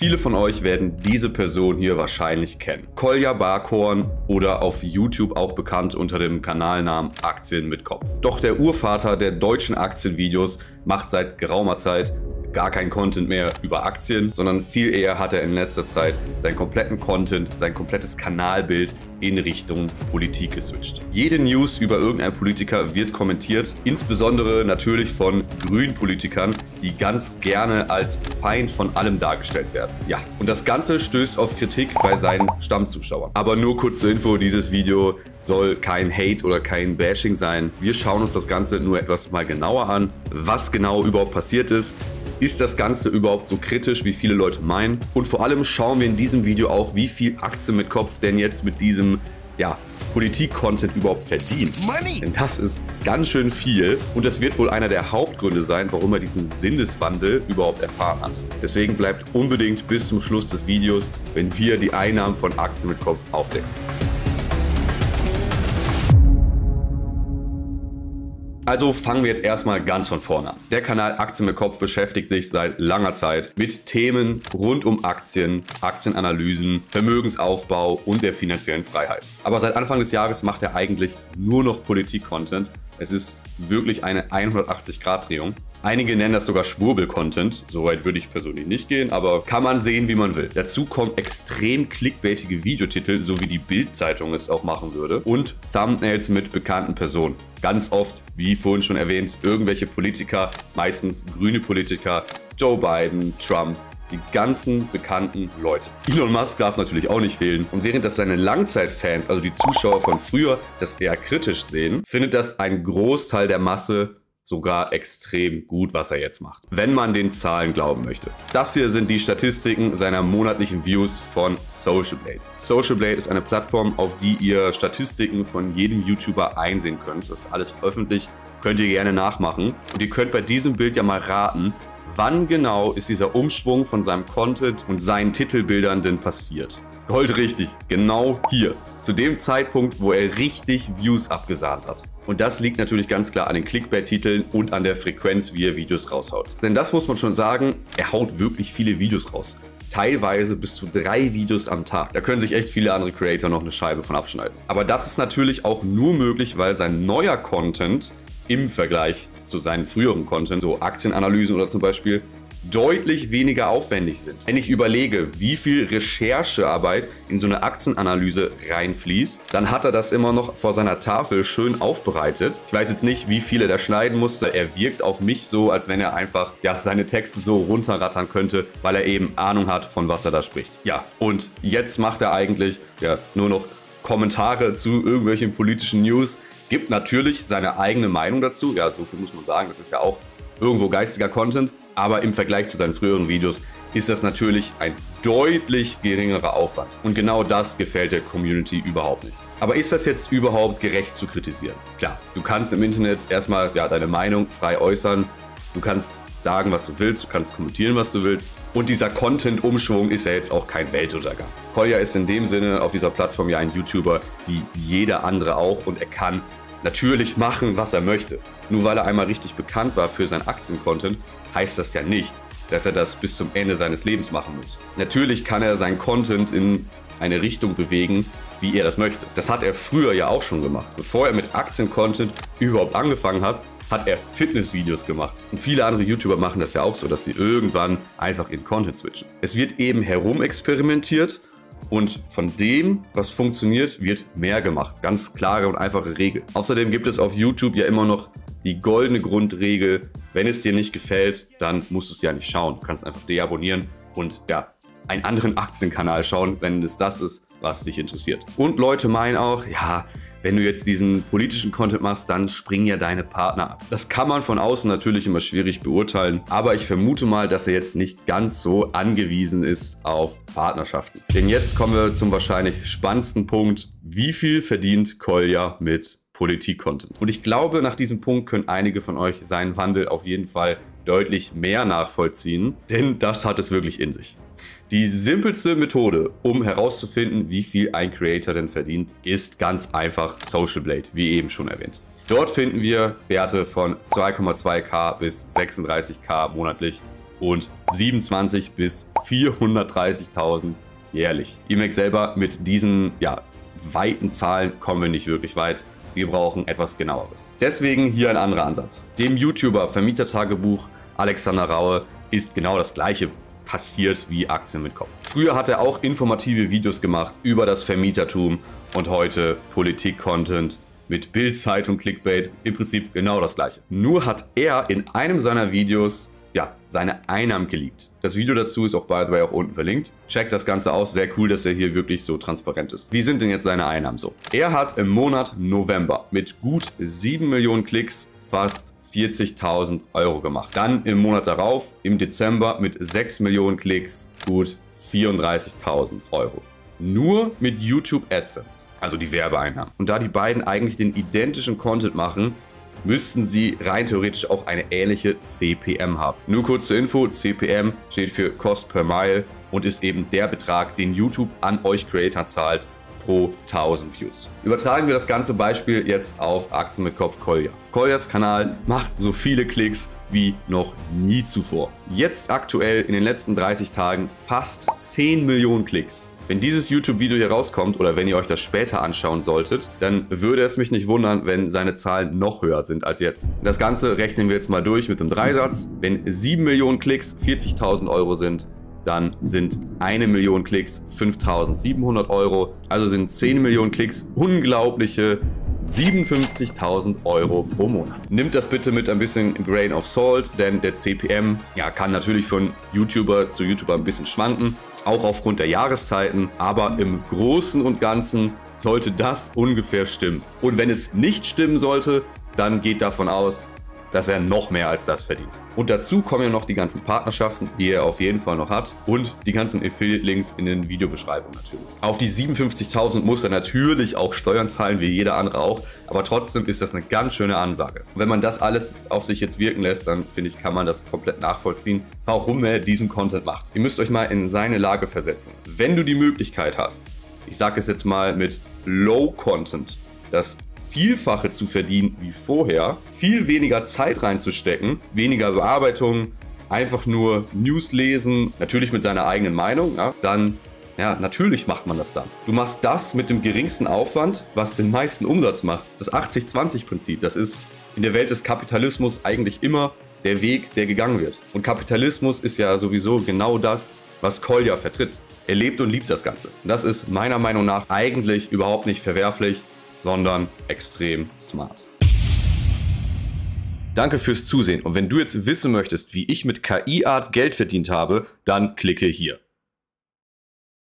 Viele von euch werden diese Person hier wahrscheinlich kennen. Kolja Barkhorn oder auf YouTube auch bekannt unter dem Kanalnamen Aktien mit Kopf. Doch der Urvater der deutschen Aktienvideos macht seit geraumer Zeit gar kein Content mehr über Aktien, sondern viel eher hat er in letzter Zeit seinen kompletten Content, sein komplettes Kanalbild in Richtung Politik geswitcht. Jede News über irgendeinen Politiker wird kommentiert, insbesondere natürlich von grünen Politikern, die ganz gerne als Feind von allem dargestellt werden. Ja, und das Ganze stößt auf Kritik bei seinen Stammzuschauern. Aber nur kurz zur Info, dieses Video soll kein Hate oder kein Bashing sein. Wir schauen uns das Ganze nur etwas mal genauer an, was genau überhaupt passiert ist, ist das Ganze überhaupt so kritisch, wie viele Leute meinen? Und vor allem schauen wir in diesem Video auch, wie viel Aktien mit Kopf denn jetzt mit diesem ja, Politik-Content überhaupt verdient. Money. Denn das ist ganz schön viel und das wird wohl einer der Hauptgründe sein, warum er diesen Sinneswandel überhaupt erfahren hat. Deswegen bleibt unbedingt bis zum Schluss des Videos, wenn wir die Einnahmen von Aktien mit Kopf aufdecken. Also fangen wir jetzt erstmal ganz von vorne an. Der Kanal Aktien mit Kopf beschäftigt sich seit langer Zeit mit Themen rund um Aktien, Aktienanalysen, Vermögensaufbau und der finanziellen Freiheit. Aber seit Anfang des Jahres macht er eigentlich nur noch Politik-Content. Es ist wirklich eine 180-Grad-Drehung. Einige nennen das sogar Schwurbel-Content. Soweit würde ich persönlich nicht gehen, aber kann man sehen, wie man will. Dazu kommen extrem clickbaitige Videotitel, so wie die Bild-Zeitung es auch machen würde. Und Thumbnails mit bekannten Personen. Ganz oft, wie vorhin schon erwähnt, irgendwelche Politiker, meistens grüne Politiker, Joe Biden, Trump, die ganzen bekannten Leute. Elon Musk darf natürlich auch nicht fehlen. Und während das seine Langzeitfans, also die Zuschauer von früher, das eher kritisch sehen, findet das ein Großteil der Masse sogar extrem gut, was er jetzt macht. Wenn man den Zahlen glauben möchte. Das hier sind die Statistiken seiner monatlichen Views von Social Blade. Social Blade ist eine Plattform, auf die ihr Statistiken von jedem YouTuber einsehen könnt. Das ist alles öffentlich, könnt ihr gerne nachmachen. Und ihr könnt bei diesem Bild ja mal raten, wann genau ist dieser Umschwung von seinem Content und seinen Titelbildern denn passiert. Goldrichtig, genau hier. Zu dem Zeitpunkt, wo er richtig Views abgesahnt hat. Und das liegt natürlich ganz klar an den Clickbait-Titeln und an der Frequenz, wie er Videos raushaut. Denn das muss man schon sagen, er haut wirklich viele Videos raus. Teilweise bis zu drei Videos am Tag. Da können sich echt viele andere Creator noch eine Scheibe von abschneiden. Aber das ist natürlich auch nur möglich, weil sein neuer Content im Vergleich zu seinen früheren Content, so Aktienanalysen oder zum Beispiel, deutlich weniger aufwendig sind. Wenn ich überlege, wie viel Recherchearbeit in so eine Aktienanalyse reinfließt, dann hat er das immer noch vor seiner Tafel schön aufbereitet. Ich weiß jetzt nicht, wie viel er da schneiden musste. Er wirkt auf mich so, als wenn er einfach ja, seine Texte so runterrattern könnte, weil er eben Ahnung hat, von was er da spricht. Ja, und jetzt macht er eigentlich ja, nur noch Kommentare zu irgendwelchen politischen News, gibt natürlich seine eigene Meinung dazu. Ja, so viel muss man sagen. Das ist ja auch irgendwo geistiger Content, aber im Vergleich zu seinen früheren Videos ist das natürlich ein deutlich geringerer Aufwand. Und genau das gefällt der Community überhaupt nicht. Aber ist das jetzt überhaupt gerecht zu kritisieren? Klar, du kannst im Internet erstmal ja, deine Meinung frei äußern. Du kannst sagen, was du willst, du kannst kommentieren, was du willst. Und dieser Content-Umschwung ist ja jetzt auch kein Weltuntergang. Kolja ist in dem Sinne auf dieser Plattform ja ein YouTuber wie jeder andere auch und er kann natürlich machen, was er möchte. Nur weil er einmal richtig bekannt war für sein Aktiencontent, heißt das ja nicht, dass er das bis zum Ende seines Lebens machen muss. Natürlich kann er sein Content in eine Richtung bewegen, wie er das möchte. Das hat er früher ja auch schon gemacht. Bevor er mit Aktiencontent überhaupt angefangen hat, hat er Fitnessvideos gemacht. Und viele andere YouTuber machen das ja auch so, dass sie irgendwann einfach in Content switchen. Es wird eben herumexperimentiert und von dem, was funktioniert, wird mehr gemacht. Ganz klare und einfache Regel. Außerdem gibt es auf YouTube ja immer noch die goldene Grundregel, wenn es dir nicht gefällt, dann musst du es ja nicht schauen. Du kannst einfach deabonnieren und ja, einen anderen Aktienkanal schauen, wenn es das ist, was dich interessiert. Und Leute meinen auch, ja, wenn du jetzt diesen politischen Content machst, dann springen ja deine Partner ab. Das kann man von außen natürlich immer schwierig beurteilen, aber ich vermute mal, dass er jetzt nicht ganz so angewiesen ist auf Partnerschaften. Denn jetzt kommen wir zum wahrscheinlich spannendsten Punkt. Wie viel verdient Kolja mit Politik-Content? Und ich glaube, nach diesem Punkt können einige von euch seinen Wandel auf jeden Fall deutlich mehr nachvollziehen, denn das hat es wirklich in sich. Die simpelste Methode, um herauszufinden, wie viel ein Creator denn verdient, ist ganz einfach Social Blade, wie eben schon erwähnt. Dort finden wir Werte von 2,2k bis 36k monatlich und 27 bis 430.000 jährlich. Merkt selber, mit diesen ja, weiten Zahlen kommen wir nicht wirklich weit. Wir brauchen etwas genaueres. Deswegen hier ein anderer Ansatz. Dem YouTuber Vermietertagebuch Alexander Raue ist genau das gleiche passiert wie Aktien mit Kopf. Früher hat er auch informative Videos gemacht über das Vermietertum und heute Politik-Content mit Bildzeitung Clickbait im Prinzip genau das gleiche. Nur hat er in einem seiner Videos ja, seine Einnahmen geleakt. Das Video dazu ist auch by the way auch unten verlinkt. Checkt das Ganze aus. Sehr cool, dass er hier wirklich so transparent ist. Wie sind denn jetzt seine Einnahmen so? Er hat im Monat November mit gut 7 Millionen Klicks fast 40.000 Euro gemacht. Dann im Monat darauf, im Dezember mit 6 Millionen Klicks, gut 34.000 Euro. Nur mit YouTube AdSense, also die Werbeeinnahmen. Und da die beiden eigentlich den identischen Content machen, müssten sie rein theoretisch auch eine ähnliche CPM haben. Nur kurz zur Info, CPM steht für Cost per Mile und ist eben der Betrag, den YouTube an euch Creator zahlt pro 1000 Views. Übertragen wir das ganze Beispiel jetzt auf Aktien mit Kopf Kolja. Koljas Kanal macht so viele Klicks wie noch nie zuvor. Jetzt aktuell in den letzten 30 Tagen fast 10 Millionen Klicks. Wenn dieses YouTube-Video hier rauskommt oder wenn ihr euch das später anschauen solltet, dann würde es mich nicht wundern, wenn seine Zahlen noch höher sind als jetzt. Das Ganze rechnen wir jetzt mal durch mit dem Dreisatz. Wenn 7 Millionen Klicks 40.000 Euro sind, dann sind eine Million Klicks 5700 Euro. Also sind 10 Millionen Klicks unglaubliche 57.000 Euro pro Monat. Nimmt das bitte mit ein bisschen Grain of Salt, denn der CPM ja, kann natürlich von YouTuber zu YouTuber ein bisschen schwanken, auch aufgrund der Jahreszeiten, aber im Großen und Ganzen sollte das ungefähr stimmen. Und wenn es nicht stimmen sollte, dann geht davon aus, dass er noch mehr als das verdient. Und dazu kommen ja noch die ganzen Partnerschaften, die er auf jeden Fall noch hat und die ganzen Affiliate-Links in den Videobeschreibungen natürlich. Auf die 57.000 muss er natürlich auch Steuern zahlen, wie jeder andere auch, aber trotzdem ist das eine ganz schöne Ansage. Und wenn man das alles auf sich jetzt wirken lässt, dann finde ich, kann man das komplett nachvollziehen, warum er diesen Content macht. Ihr müsst euch mal in seine Lage versetzen. Wenn du die Möglichkeit hast, ich sage es jetzt mal mit Low Content, das Vielfache zu verdienen wie vorher, viel weniger Zeit reinzustecken, weniger Bearbeitung, einfach nur News lesen, natürlich mit seiner eigenen Meinung, ja, dann ja, natürlich macht man das dann. Du machst das mit dem geringsten Aufwand, was den meisten Umsatz macht. Das 80-20-Prinzip, das ist in der Welt des Kapitalismus eigentlich immer der Weg, der gegangen wird. Und Kapitalismus ist ja sowieso genau das, was Kolja vertritt. Er lebt und liebt das Ganze. Und das ist meiner Meinung nach eigentlich überhaupt nicht verwerflich sondern extrem smart. Danke fürs Zusehen und wenn du jetzt wissen möchtest, wie ich mit KI-Art Geld verdient habe, dann klicke hier.